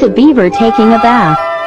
A beaver taking a bath.